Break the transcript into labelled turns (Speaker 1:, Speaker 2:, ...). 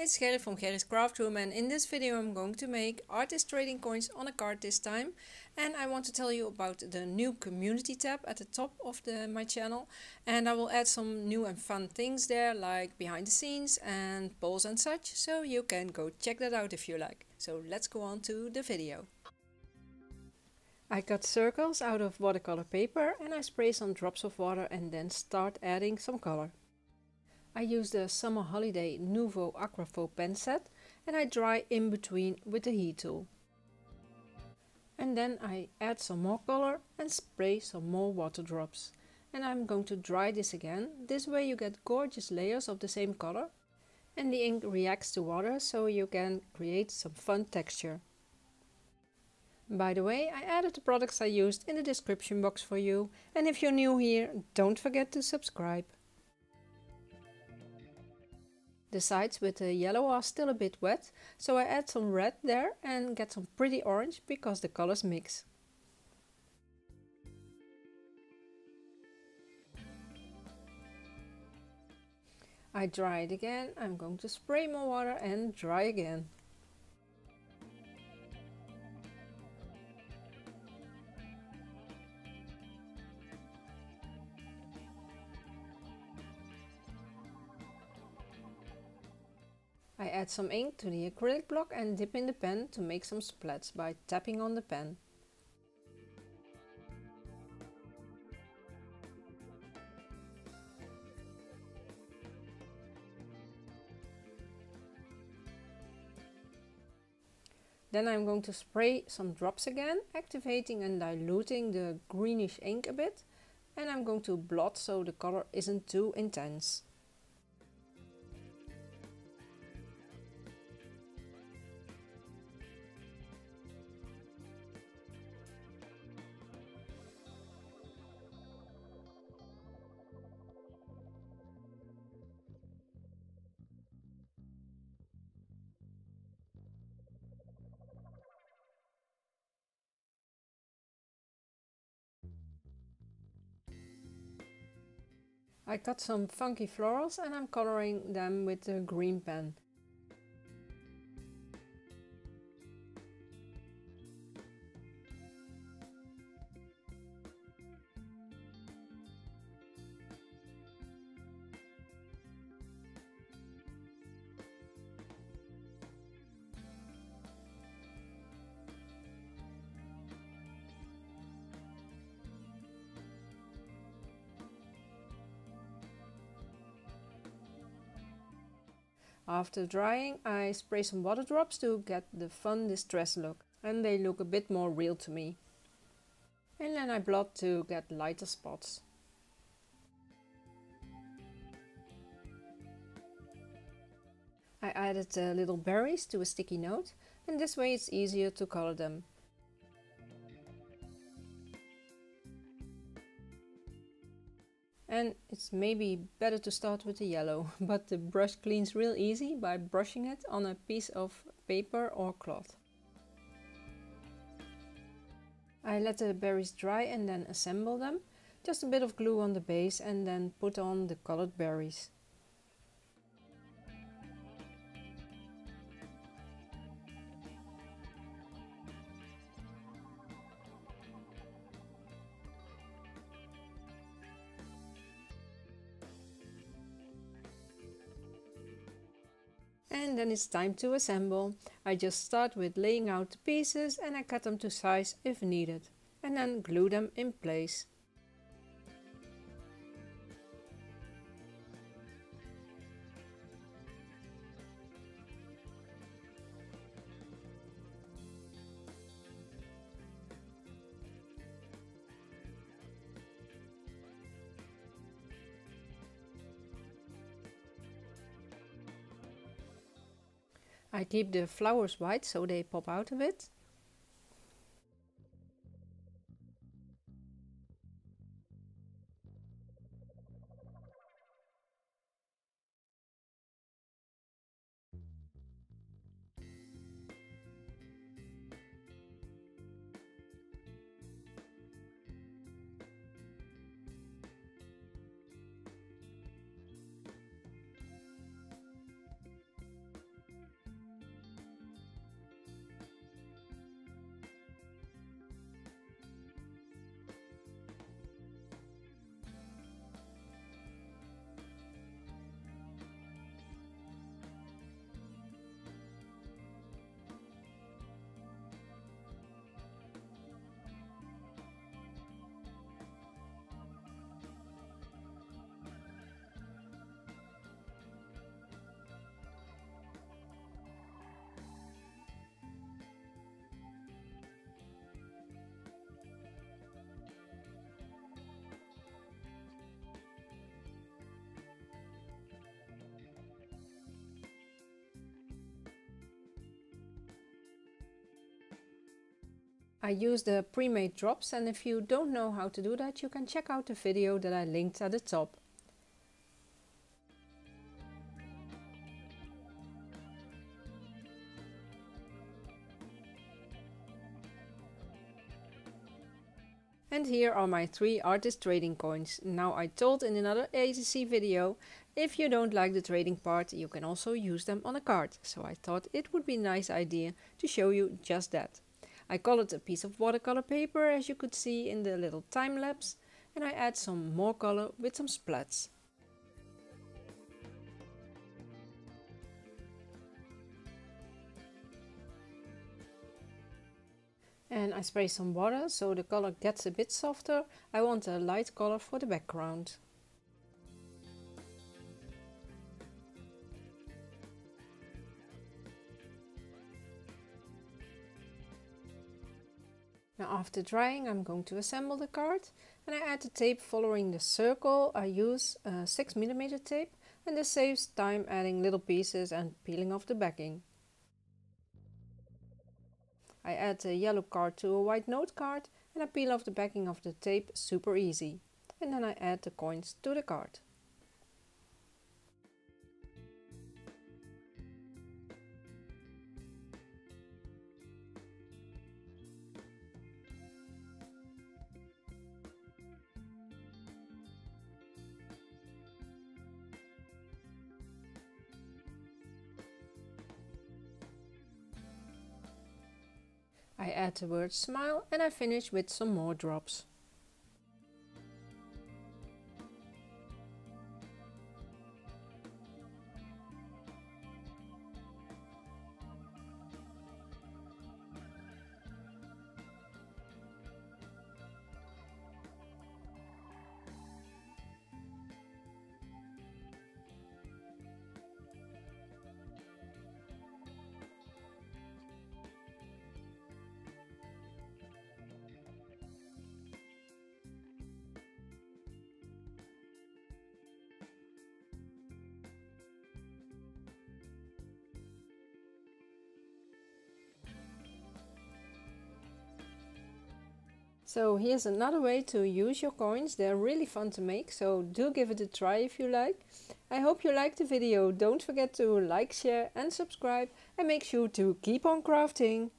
Speaker 1: it's Gerry from Gerry's Craft Room and in this video I'm going to make artist trading coins on a card this time and I want to tell you about the new community tab at the top of the, my channel and I will add some new and fun things there like behind the scenes and polls and such so you can go check that out if you like. So let's go on to the video. I cut circles out of watercolor paper and I spray some drops of water and then start adding some color. I use the Summer Holiday Nuvo Aqua Flow pen set and I dry in between with the heat tool. And then I add some more color and spray some more water drops. And I'm going to dry this again. This way you get gorgeous layers of the same color. And the ink reacts to water so you can create some fun texture. By the way, I added the products I used in the description box for you. And if you're new here, don't forget to subscribe. The sides with the yellow are still a bit wet, so I add some red there and get some pretty orange because the colors mix. I dry it again, I'm going to spray more water and dry again. I add some ink to the acrylic block and dip in the pen to make some splats by tapping on the pen. Then I'm going to spray some drops again, activating and diluting the greenish ink a bit. And I'm going to blot so the color isn't too intense. I cut some funky florals and I'm coloring them with a green pen. After drying, I spray some water drops to get the fun distress look, and they look a bit more real to me. And then I blot to get lighter spots. I added uh, little berries to a sticky note, and this way it's easier to color them. And it's maybe better to start with the yellow, but the brush cleans real easy by brushing it on a piece of paper or cloth. I let the berries dry and then assemble them. Just a bit of glue on the base and then put on the colored berries. And then it's time to assemble. I just start with laying out the pieces and I cut them to size if needed and then glue them in place. I keep the flowers white so they pop out a bit. I use the pre-made drops and if you don't know how to do that you can check out the video that I linked at the top. And here are my three artist trading coins. Now I told in another ATC video, if you don't like the trading part, you can also use them on a card. So I thought it would be a nice idea to show you just that. I colored a piece of watercolor paper as you could see in the little time lapse and I add some more color with some splats. and I spray some water so the color gets a bit softer. I want a light color for the background. Now after drying I'm going to assemble the card and I add the tape following the circle. I use 6mm tape and this saves time adding little pieces and peeling off the backing. I add a yellow card to a white note card and I peel off the backing of the tape super easy. And then I add the coins to the card. I add the word smile and I finish with some more drops. So here's another way to use your coins. They're really fun to make, so do give it a try if you like. I hope you liked the video. Don't forget to like, share and subscribe and make sure to keep on crafting.